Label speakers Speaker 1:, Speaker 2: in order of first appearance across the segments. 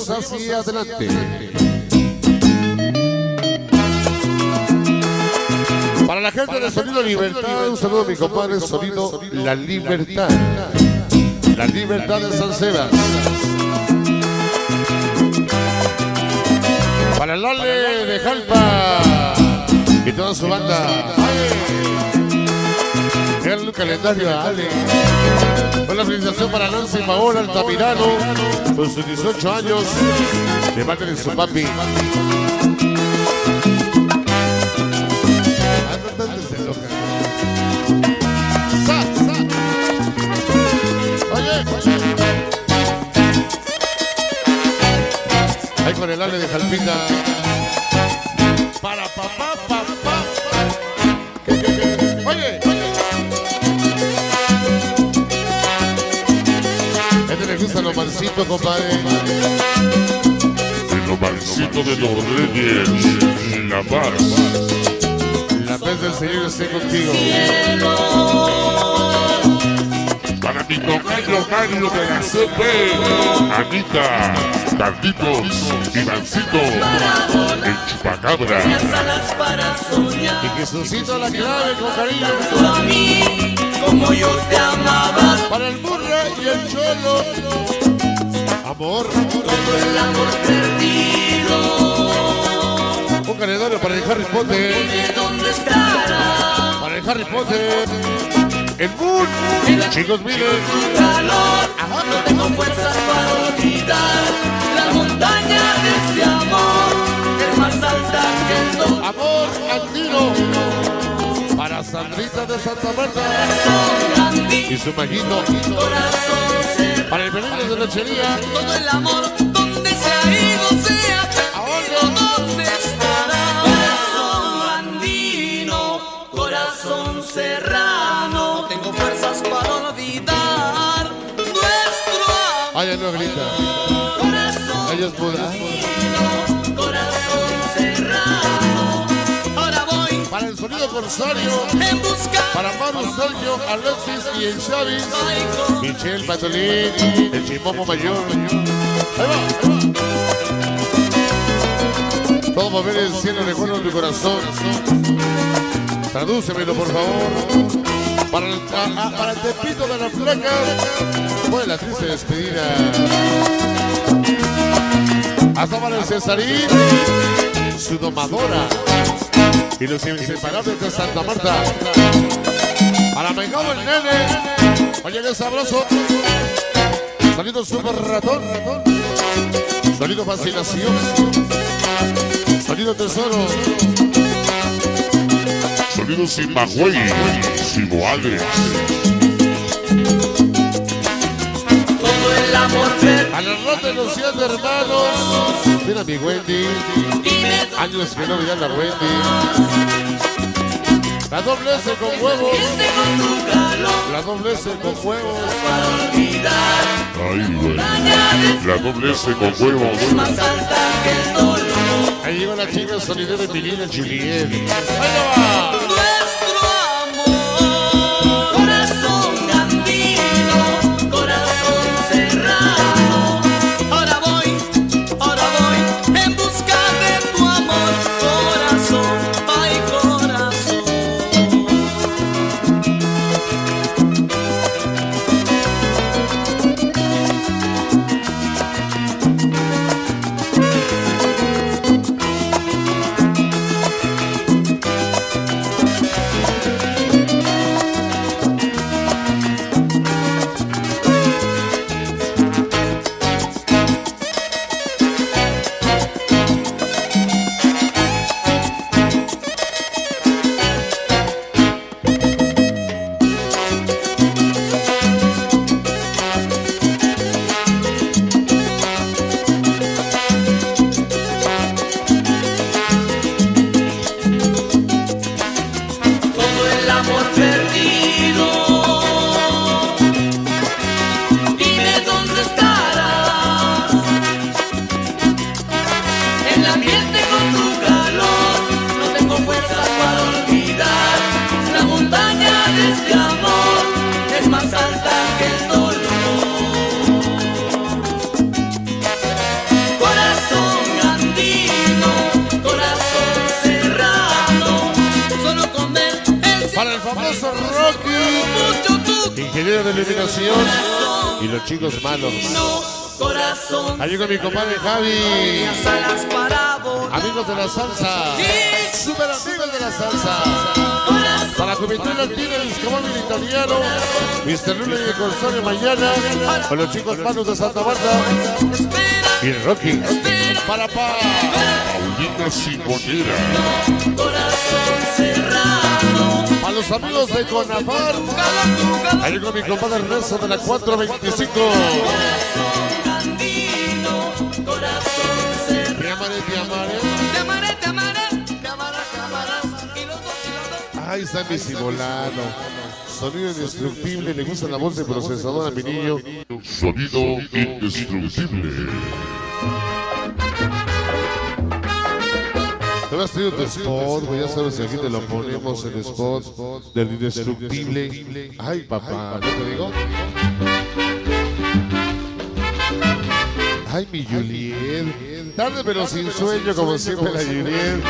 Speaker 1: seguimos hacia adelante. Para la gente de Sonido Libertad, un saludo a mi compadre Sonido La Libertad. La Libertad de San Sebas. Para el Ale de Jalpa y toda su banda. El calendario Ale. Una felicitación para Nancy Paola Altamirano con sus 18 años de parte de su papi. Ahí con el Ale de Jalpita. Este le gusta los mancitos, compadre.
Speaker 2: El Omarcito de los Reyes, La Paz.
Speaker 1: La paz del Señor esté contigo.
Speaker 2: Para mi tocayo Mario de la CP, Anita, Carlitos, Ivancito, el Chupacabra.
Speaker 3: alas para soñar
Speaker 1: Y Jesucito la clave con cariño.
Speaker 3: Como yo te amaba
Speaker 1: Para el burra y el cholo. Amor.
Speaker 3: todo el amor perdido
Speaker 1: Un calendario para el Harry Potter.
Speaker 3: ¿de dónde estará?
Speaker 1: Para el Harry Potter. El Moon. Chicos, miren.
Speaker 3: calor no tengo fuerzas para olvidar la montaña de este amor es más alta que el dolor
Speaker 1: Amor andino. Para Sandrita de Santa Marta. Y su
Speaker 3: cerrado
Speaker 1: Para el veneno de lechería.
Speaker 3: todo el amor donde se ha ido se ha perdido dónde estará corazón andino corazón serrano no tengo fuerzas para olvidar nuestro amor
Speaker 1: Ay, no grita.
Speaker 3: corazón
Speaker 1: Ella es Corsario. Para Maru, Sergio, Alexis y el Chavis. Michelle Patolín, el chimomo mayor. Ahí va, ahí va. Todo mover el cielo recuerdo en tu corazón. Tradúcemelo, por favor. Para el, a- a- para el tepito de la flaca. Fue la triste despedida. Hasta para el Cesarín, su domadora. Y los inseparables de Santa Marta. Para Mengado el nene. Oye, qué sabroso. Sonido super ratón. Sonido fascinación. Sonido tesoro.
Speaker 2: Sonido Zimbabue, Ciboales.
Speaker 3: todo el
Speaker 1: A la de los siete hermanos. Mira mi Wendy. Años que no veía la Wendy. La doble S con huevos. La doble S con huevos.
Speaker 2: Ay, güey. La doble S con huevos.
Speaker 3: más alta que el dolor
Speaker 1: Ahí llegó la chica sonidera de mi niña Juliet. ¡Ahí va! Ingeniero de iluminación y los chicos malos.
Speaker 3: Corazón.
Speaker 1: Allí con mi compadre Javi. Amigos de la salsa. Super amigos de la salsa. Para Juventud Latina, el Escamón Italiano, Mr. Lula y el Corsario mañana, con los chicos manos de Santa Marta y Rocky. Para pa.
Speaker 2: Paulina.
Speaker 3: Corazón serrano.
Speaker 1: Los amigos de Conafar, ahí mi compadre Ernesto de la 425.
Speaker 3: Andino. Corazón serrano.
Speaker 1: Te amaré, te amaré.
Speaker 3: Te amaré, te amaré.
Speaker 1: Ahí está mi simulano. Sonido indestructible, le gusta la voz de procesador a mi niño.
Speaker 2: Sonido indestructible.
Speaker 1: Te vas a traer tu spot, güey, ya sabes aquí te lo ponemos el spot del indestructible. Ay, papá, ¿no te digo? Ay, mi Juliet. Tarde pero sin sueño, como siempre la Juliet.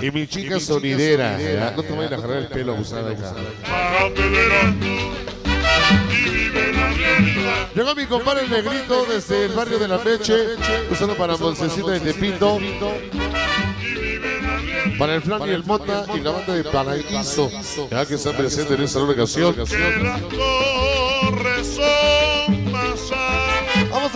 Speaker 1: Y mi chica sonidera. No te vayan a jalar el pelo abusada, hija. Llegó mi compadre el negrito desde el barrio de la Meche. Un saludo para Moncecita de Tepito. Para el Flan y el Mota y la banda de Paraíso. Ya que están presentes en esta. Vamos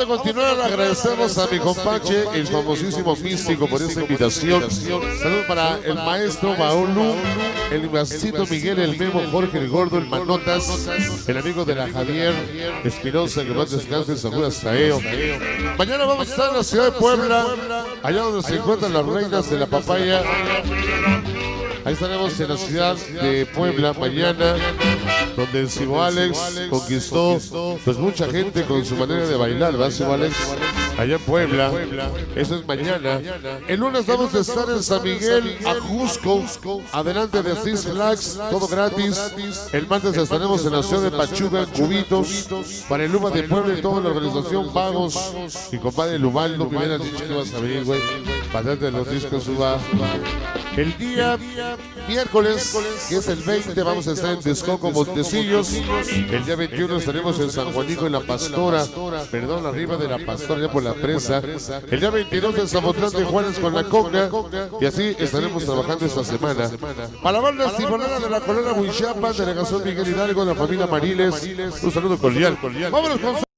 Speaker 1: a continuar, agradecemos a mi compache, el famosísimo místico, por esta invitación. Saludos para el maestro Baulu, el Ibacito Miguel, el Memo, Jorge el Gordo, el Manotas, el amigo de la Javier Espinosa, que más descanse, hasta ello. Mañana vamos a estar en la ciudad de Puebla, allá donde se encuentran las reinas de la papaya. Ahí estaremos en la ciudad de Puebla mañana, donde el Cibo Alex conquistó pues mucha gente con su manera de bailar, ¿verdad, Cibo Alex? Allá en Puebla. Eso es mañana. El lunes vamos a estar en San Miguel, Ajusco, adelante de Six Flags, todo gratis. El martes estaremos en la ciudad de Pachuca, Cubitos, para el Luma de Puebla y toda la organización Vagos. Mi compadre Lubaldo, me hubieras dicho que vas a venir, güey. Para de los discos suba. El día miércoles, que es el 20, vamos a estar en Texcoco, Montecillos. El día 21 estaremos en San Juanico, en La Pastora. Perdón, arriba de La Pastora, ya por la presa. El día 22 en Zapotlán de Juárez con la Conga. Y así estaremos trabajando esta semana. Para la banda Simonada de la Colonia Huichapa, Delegación Miguel Hidalgo, la familia Mariles. Un saludo cordial. Vámonos con